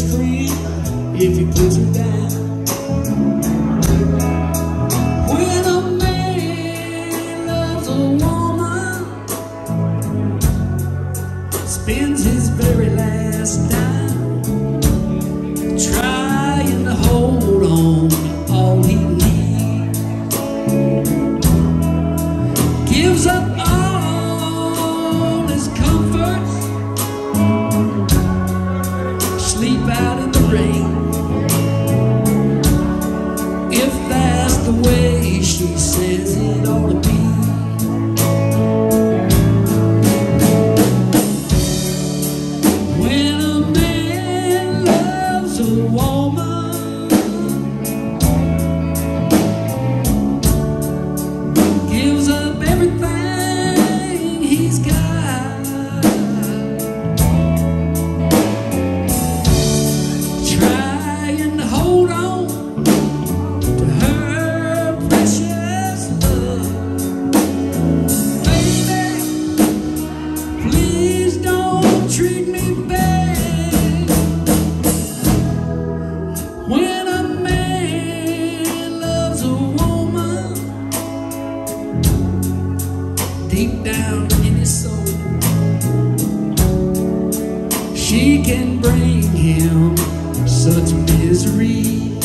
free if you put her down. deep down in his soul. She can bring him such misery.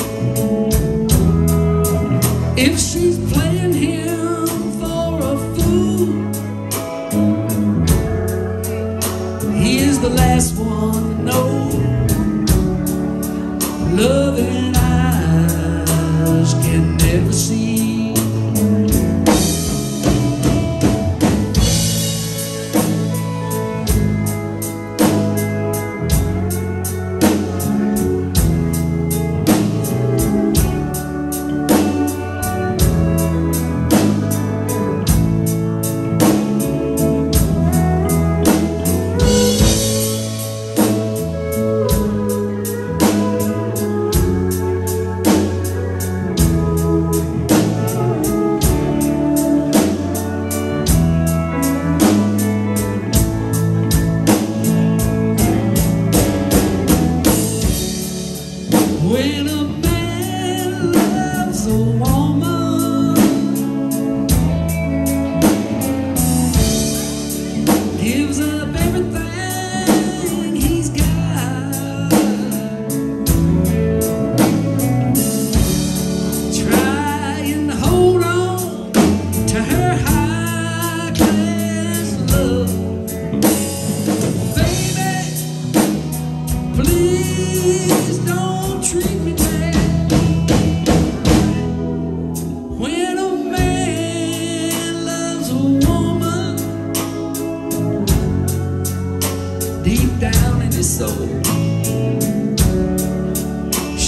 If she's playing him for a fool, he is the last one to know. Loving eyes can never see.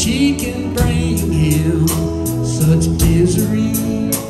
she can bring him such misery.